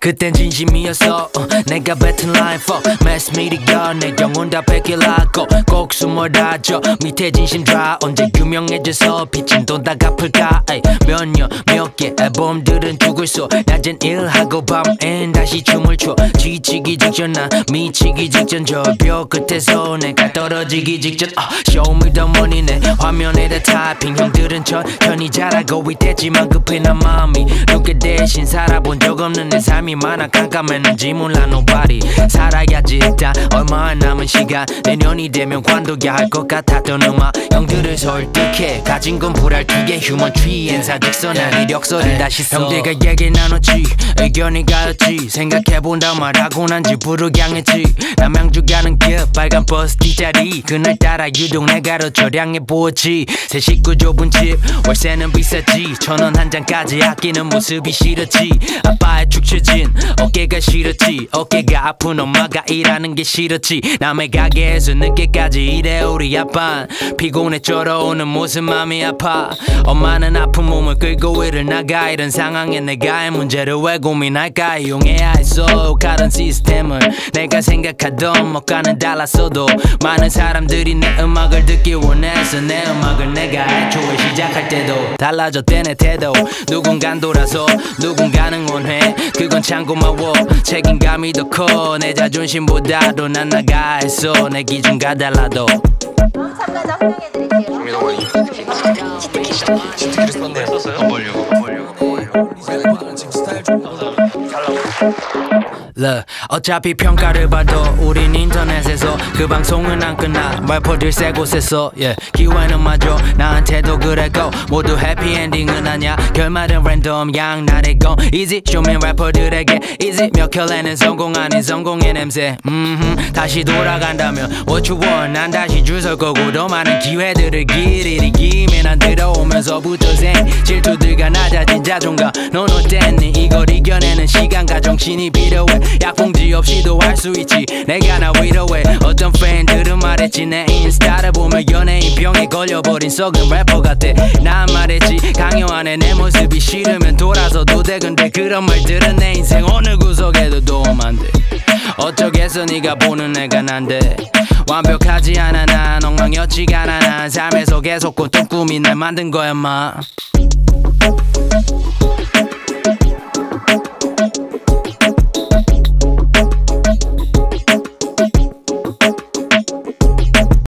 그땐 진심이었어. 어, 내가 뱉은 line for mass media. 내 영혼 다 뺏길라고 꼭 숨어라죠. 밑에 진심 다 언제 유명해져서 빚진 돈 다 갚을까? 몇 년 몇 개 앨범들은 죽을 소 낮엔 일하고 밤엔 다시 춤을 춰. 지치기 직전 나 미치기 직전 저벽 끝에서 내가 떨어지기 직전 uh, Show me the money 내 화면에다 타핑. 형들은 천천히 자라고 있댔지만 급해 난 마음이 누구 대신 살아본 적 없는 내 삶이 많아 깜깜했는지 몰라 nobody 살아야지 다 얼마 남은 시간. 내년이 되면 관둬야 할 것 같았던 음악. 형들을 설득해. 가진 건 불알 두 개. Humantree엔 사직서 난 이력서를 다시 써. 형들과 얘기 나눴지. 의견이 갈렸지. 생각해본다 말하고 난 집으로 향했지. 남양주 가는 길 빨간 버스 뒷자리. 그날따라 유독 내가 더 처량해 보였지. 새 식구 좁은 집. 월세는 비쌌지. 천 원 한 장까지 아끼는 모습이 싫었지. 아빠의 축처 진 어깨가 싫었지. 어깨가 아픈 엄마가 일하는 게 싫었지. 남의 가게에서 늦게까지 일해 우리 아빠 피곤해 쩔어오는 모습 맘이 아파. 엄마는 아픈 몸을 끌고 일을 나가. 이런 상황에 내가 문제를 왜 고민할까? 이용해야 했어. 가던 시스템을 내가 생각하던 뭐가는 달랐어도 많은 사람들이 내 음악을 듣기 원해서 내 음악을 내가 애초에 시작할 때도 달라졌대 내 태도. 누군간 돌아서 누군가는 원해. 그건 참 고마워 책임감이 더 커 내 자존심보다도 난 나가 했어 내 기준과 달라도 참가자. 썼어요? 벌려고. 안 벌려고. Look, 어차피 평가를 받아 우린 인터넷에서 그 방송은 안 끝나. 래퍼들 새 곳에서 yeah. 기회는 마저 나한테도 그랬고 모두 해피엔딩은 아냐 결말은 랜덤 양날의 건 easy 쇼맨 래퍼들에게 easy. 몇 켤레는 성공 아닌 성공의 냄새. 음흠, 다시 돌아간다면 what you want. 난 다시 줄설 거고 더 많은 기회들을 길이리 기면 안 들어오면서부터 생. 질투들과 낮아진 자존감. 넌 어땠니? 이걸 이겨내는 시간과 정신이 필요해. 약봉지 없이도 할 수 있지. 내가 나 위로해. 어떤 팬들은 말했지. 내 인스타를 보면 연예인 병에 걸려버린 썩은 래퍼 같아. 난 말했지. 강요하네 내 모습이 싫으면 돌아서도 돼 근데 그런 말들은 내 인생 어느 구석에도 도움 안돼. 어쩌겠어 네가 보는 애가 난데. 완벽하지 않아 난 엉망이었지가 않아. 난 삶에서 계속 꿨던 꿈이 날 만든 거야 마